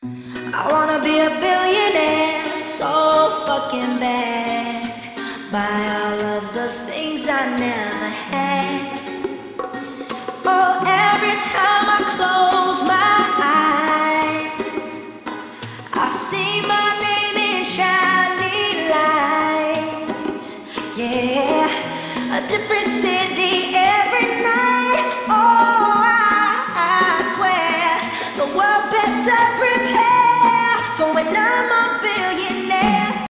I wanna be a billionaire so fucking bad. Buy all of the things I never had. Oh, every time I close my eyes, I see my name in shiny lights. Yeah, a different city. To prepare for when